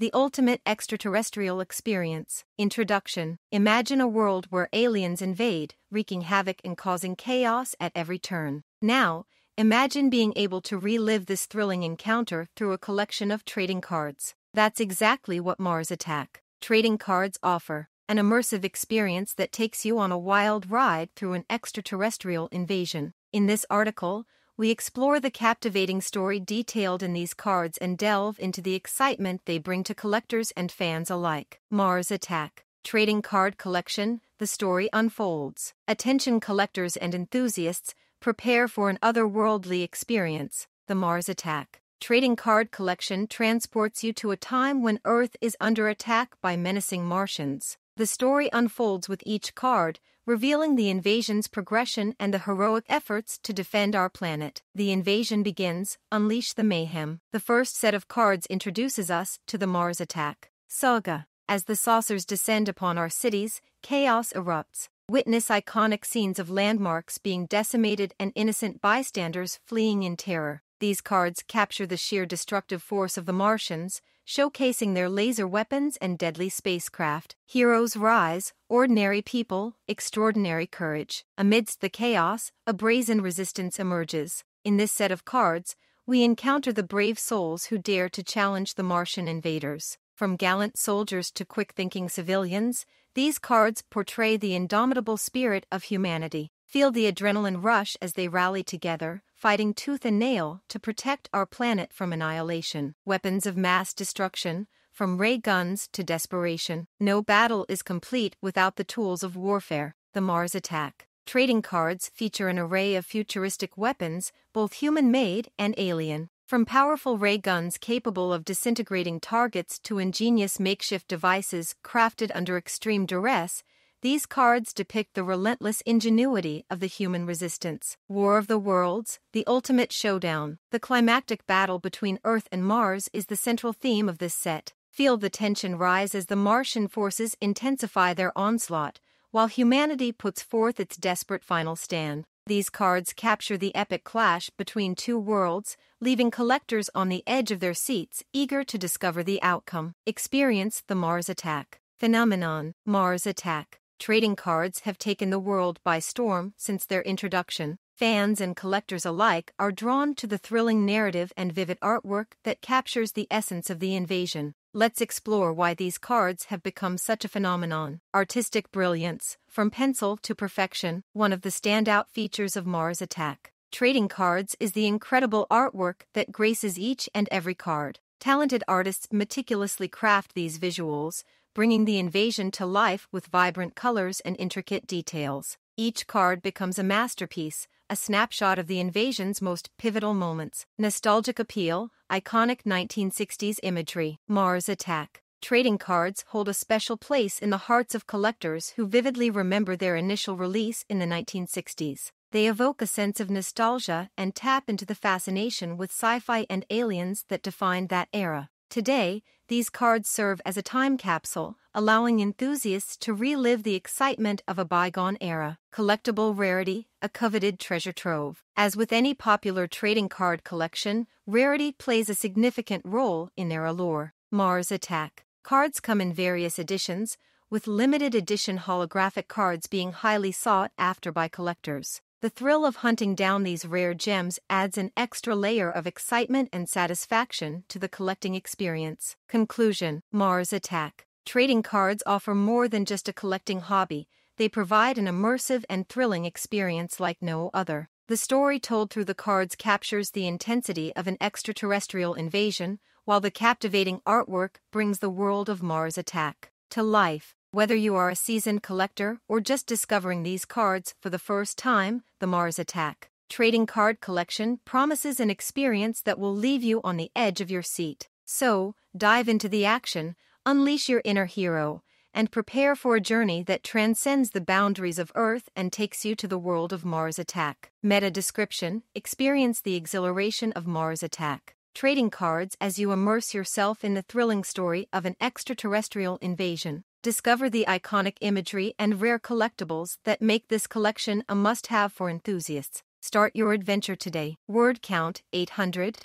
The ultimate extraterrestrial experience. Introduction. Imagine a world where aliens invade, wreaking havoc and causing chaos at every turn. Now, imagine being able to relive this thrilling encounter through a collection of trading cards. That's exactly what Mars Attack trading cards offer an immersive experience that takes you on a wild ride through an extraterrestrial invasion. In this article, we explore the captivating story detailed in these cards and delve into the excitement they bring to collectors and fans alike. Mars Attack Trading Card Collection The story unfolds. Attention collectors and enthusiasts, prepare for an otherworldly experience the Mars Attack. Trading Card Collection transports you to a time when Earth is under attack by menacing Martians. The story unfolds with each card, revealing the invasion's progression and the heroic efforts to defend our planet. The invasion begins, unleash the mayhem. The first set of cards introduces us to the Mars attack. Saga. As the saucers descend upon our cities, chaos erupts. Witness iconic scenes of landmarks being decimated and innocent bystanders fleeing in terror. These cards capture the sheer destructive force of the Martians, showcasing their laser weapons and deadly spacecraft. Heroes rise, ordinary people, extraordinary courage. Amidst the chaos, a brazen resistance emerges. In this set of cards, we encounter the brave souls who dare to challenge the Martian invaders. From gallant soldiers to quick thinking civilians, these cards portray the indomitable spirit of humanity. Feel the adrenaline rush as they rally together, fighting tooth and nail to protect our planet from annihilation. Weapons of mass destruction, from ray guns to desperation. No battle is complete without the tools of warfare. The Mars Attack. Trading cards feature an array of futuristic weapons, both human made and alien. From powerful ray guns capable of disintegrating targets to ingenious makeshift devices crafted under extreme duress, these cards depict the relentless ingenuity of the human resistance. War of the Worlds, the ultimate showdown. The climactic battle between Earth and Mars is the central theme of this set. Feel the tension rise as the Martian forces intensify their onslaught, while humanity puts forth its desperate final stand. These cards capture the epic clash between two worlds, leaving collectors on the edge of their seats, eager to discover the outcome. Experience the Mars Attack. Phenomenon Mars Attack Trading cards have taken the world by storm since their introduction. Fans and collectors alike are drawn to the thrilling narrative and vivid artwork that captures the essence of the invasion. Let's explore why these cards have become such a phenomenon. Artistic brilliance, from pencil to perfection, one of the standout features of Mars Attack. Trading cards is the incredible artwork that graces each and every card. Talented artists meticulously craft these visuals, bringing the invasion to life with vibrant colors and intricate details. Each card becomes a masterpiece, a snapshot of the invasion's most pivotal moments. Nostalgic appeal, iconic 1960s imagery, Mars Attack. Trading cards hold a special place in the hearts of collectors who vividly remember their initial release in the 1960s. They evoke a sense of nostalgia and tap into the fascination with sci fi and aliens that defined that era. Today, these cards serve as a time capsule, allowing enthusiasts to relive the excitement of a bygone era. Collectible rarity, a coveted treasure trove. As with any popular trading card collection, rarity plays a significant role in their allure. Mars Attack. Cards come in various editions, with limited edition holographic cards being highly sought after by collectors. The thrill of hunting down these rare gems adds an extra layer of excitement and satisfaction to the collecting experience. Conclusion Mars Attack Trading cards offer more than just a collecting hobby, they provide an immersive and thrilling experience like no other. The story told through the cards captures the intensity of an extraterrestrial invasion, while the captivating artwork brings the world of Mars Attack to life. Whether you are a seasoned collector or just discovering these cards for the first time, the Mars Attack trading card collection promises an experience that will leave you on the edge of your seat. So, dive into the action, unleash your inner hero, and prepare for a journey that transcends the boundaries of Earth and takes you to the world of Mars Attack. Meta description Experience the exhilaration of Mars Attack. Trading cards as you immerse yourself in the thrilling story of an extraterrestrial invasion. Discover the iconic imagery and rare collectibles that make this collection a must have for enthusiasts. Start your adventure today. Word count 800.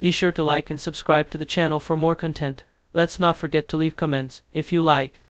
Be sure to like and subscribe to the channel for more content. Let's not forget to leave comments if you like.